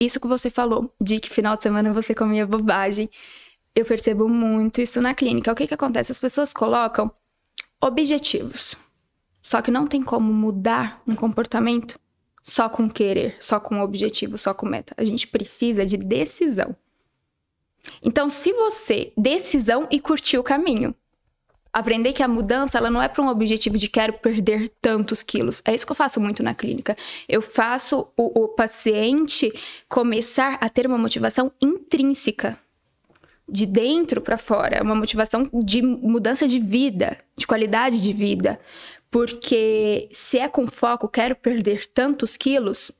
Isso que você falou, de que final de semana você comia bobagem. Eu percebo muito isso na clínica. O que, que acontece? As pessoas colocam objetivos. Só que não tem como mudar um comportamento só com querer, só com objetivo, só com meta. A gente precisa de decisão. Então, se você decisão e curtir o caminho, aprender que a mudança ela não é para um objetivo de quero perder tantos quilos. É isso que eu faço muito na clínica. Eu faço o, o paciente começar a ter uma motivação intrínseca de dentro para fora, uma motivação de mudança de vida, de qualidade de vida. Porque se é com foco, quero perder tantos quilos,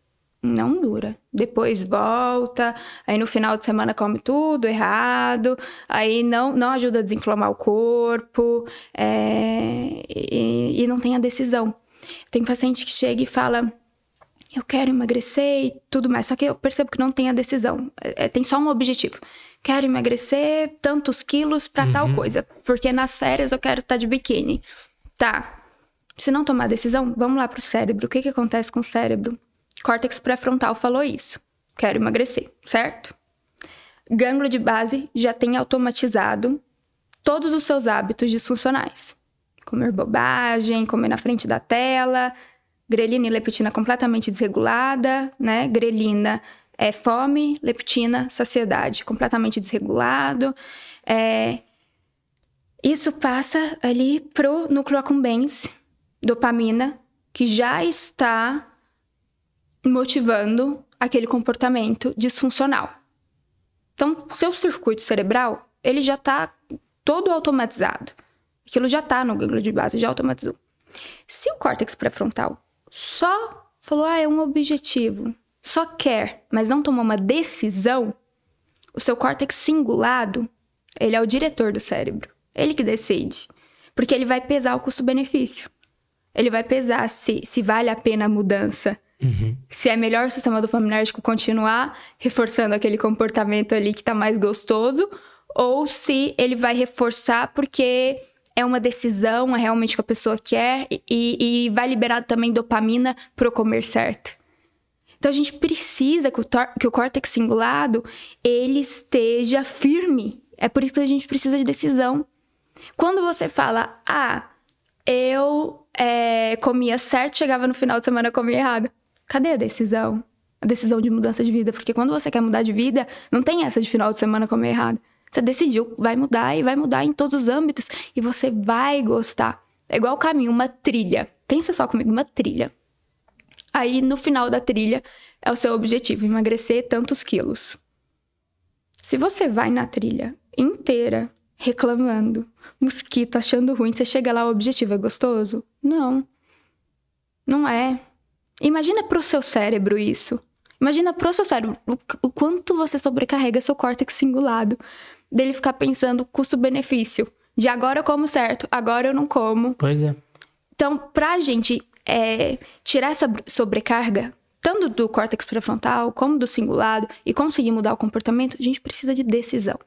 não dura. Depois volta, aí no final de semana come tudo errado, aí não, não ajuda a desinflamar o corpo é, e, e não tem a decisão. Tem paciente que chega e fala: Eu quero emagrecer e tudo mais, só que eu percebo que não tem a decisão, é, é tem só um objetivo. Quero emagrecer tantos quilos para uhum. tal coisa, porque nas férias eu quero estar tá de biquíni. Tá. Se não tomar decisão, vamos lá pro cérebro. O que, que acontece com o cérebro? Córtex pré-frontal falou isso. Quero emagrecer, certo? Gânglio de base já tem automatizado todos os seus hábitos disfuncionais. Comer bobagem, comer na frente da tela, grelina e leptina completamente desregulada, né? Grelina é fome, leptina, saciedade, completamente desregulado. É... Isso passa ali pro núcleo accumbens, dopamina, que já está motivando aquele comportamento disfuncional. Então, seu circuito cerebral, ele já está todo automatizado. Aquilo já está no gânglio de base, já automatizou. Se o córtex pré-frontal só falou, ah, é um objetivo, só quer, mas não tomou uma decisão, o seu córtex cingulado, ele é o diretor do cérebro. Ele que decide. Porque ele vai pesar o custo-benefício. Ele vai pesar se, se vale a pena a mudança Uhum. Se é melhor o sistema dopaminérgico continuar reforçando aquele comportamento ali que tá mais gostoso, ou se ele vai reforçar porque é uma decisão, é realmente o que a pessoa quer e, e vai liberar também dopamina pro comer certo. Então a gente precisa que o, que o córtex cingulado ele esteja firme. É por isso que a gente precisa de decisão. Quando você fala, ah, eu é, comia certo, chegava no final de semana comia errado. Cadê a decisão? A decisão de mudança de vida. Porque quando você quer mudar de vida, não tem essa de final de semana comer errado. Você decidiu, vai mudar e vai mudar em todos os âmbitos. E você vai gostar. É igual o caminho, uma trilha. Pensa só comigo, uma trilha. Aí, no final da trilha, é o seu objetivo, emagrecer tantos quilos. Se você vai na trilha inteira reclamando, mosquito, achando ruim, você chega lá, o objetivo é gostoso? Não. Não é. Imagina pro seu cérebro isso. Imagina pro seu cérebro o, quanto você sobrecarrega seu córtex cingulado. Dele ficar pensando custo-benefício. De agora eu como certo, agora eu não como. Pois é. Então, pra gente é, tirar essa sobrecarga, tanto do córtex pré-frontal como do cingulado, e conseguir mudar o comportamento, a gente precisa de decisão.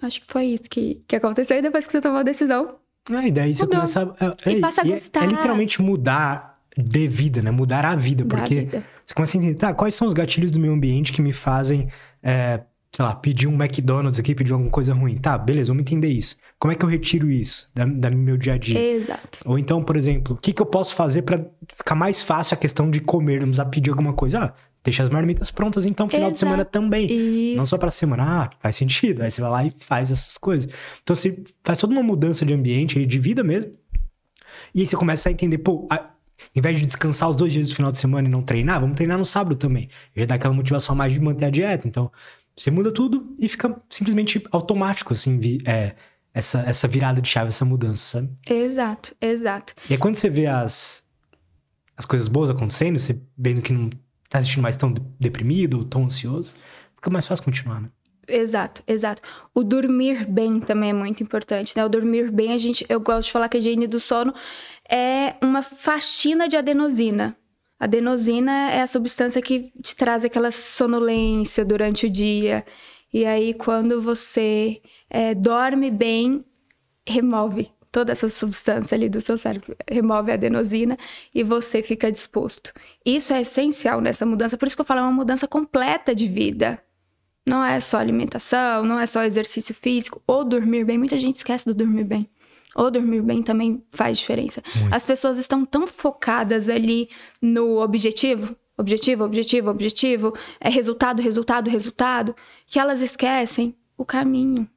Acho que foi isso que, que aconteceu depois que você tomou a decisão. É, e daí você Mudou. começa a. É, e passa a gostar. É, é, literalmente mudar de vida, né? Mudar a vida. porque vida. você começa a entender, tá, quais são os gatilhos do meu ambiente que me fazem, é, sei lá, pedir um McDonald's aqui, pedir alguma coisa ruim. Tá, beleza, vamos entender isso. Como é que eu retiro isso da, da meu dia a dia? Exato. Ou então, por exemplo, o que, que eu posso fazer para ficar mais fácil a questão de comer, não precisar pedir alguma coisa? Ah, Deixa as marmitas prontas, então, final Exato. de semana também. Isso. Não só pra semana. Ah, faz sentido. Aí você vai lá e faz essas coisas. Então, você faz toda uma mudança de ambiente, de vida mesmo. E aí você começa a entender, pô, a, em vez de descansar os dois dias do final de semana e não treinar, vamos treinar no sábado também. Já dá aquela motivação mais de manter a dieta. Então, você muda tudo e fica simplesmente automático, assim, vi, é, essa, essa virada de chave, essa mudança, sabe? Exato, exato. E aí, quando você vê as, as coisas boas acontecendo, você vendo que não tá se sentindo mais tão deprimido, tão ansioso, fica mais fácil continuar, né? Exato, exato. O dormir bem também é muito importante, né? O dormir bem, a gente, eu gosto de falar que a higiene do sono é uma faxina de adenosina. A adenosina é a substância que te traz aquela sonolência durante o dia. E aí, quando você é, dorme bem, remove toda essa substância ali do seu cérebro, remove a adenosina e você fica disposto. Isso é essencial nessa mudança, por isso que eu falo, é uma mudança completa de vida. Não é só alimentação, não é só exercício físico ou dormir bem. Muita gente esquece do dormir bem. Ou dormir bem também faz diferença. Muito. As pessoas estão tão focadas ali no objetivo, objetivo, objetivo, objetivo, é resultado, resultado, resultado, que elas esquecem o caminho.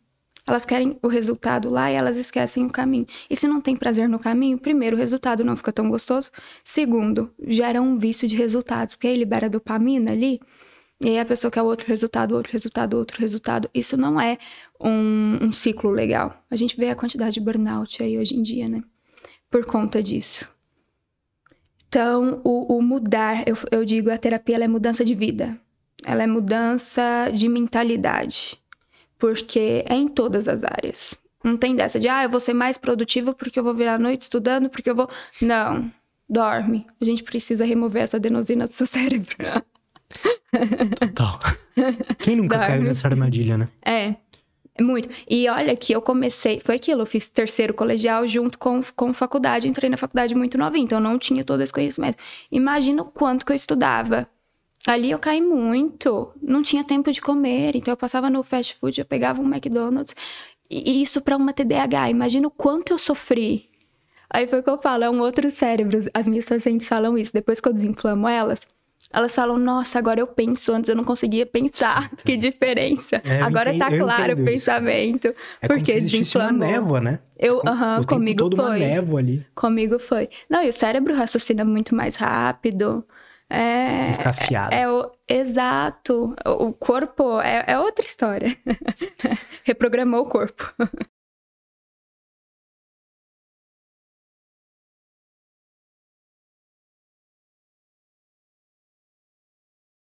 Elas querem o resultado lá e elas esquecem o caminho. E se não tem prazer no caminho, primeiro, o resultado não fica tão gostoso. Segundo, gera um vício de resultados, porque aí libera dopamina ali e aí a pessoa quer outro resultado, outro resultado, outro resultado. Isso não é um, um ciclo legal. A gente vê a quantidade de burnout aí hoje em dia, né? Por conta disso. Então, o, o mudar, eu, eu digo, a terapia é mudança de vida. Ela é mudança de mentalidade. Porque é em todas as áreas. Não tem dessa de, ah, eu vou ser mais produtiva porque eu vou virar a noite estudando, porque eu vou. Não. Dorme. A gente precisa remover essa adenosina do seu cérebro. Total. Quem nunca Dorme. caiu nessa armadilha, né? É. Muito. E olha que eu comecei, foi aquilo, eu fiz terceiro colegial junto com, com faculdade, entrei na faculdade muito novinha, então eu não tinha todo esse conhecimento. Imagina o quanto que eu estudava. Ali eu caí muito, não tinha tempo de comer, então eu passava no fast food, eu pegava um McDonald's, e isso para uma TDAH, imagina o quanto eu sofri. Aí foi o que eu falo, é um outro cérebro, as minhas pacientes falam isso, depois que eu desinflamo elas, elas falam, nossa, agora eu penso, antes eu não conseguia pensar. Sim. Que diferença. É, agora entendo, tá claro o pensamento. É porque como se desinflamou. uma névoa, né? Eu, aham, uh -huh, comigo todo foi. uma névoa ali. Comigo foi. Não, e o cérebro raciocina muito mais rápido. É, fica afiado. É, é o, exato. O corpo é, é outra história. Reprogramou o corpo.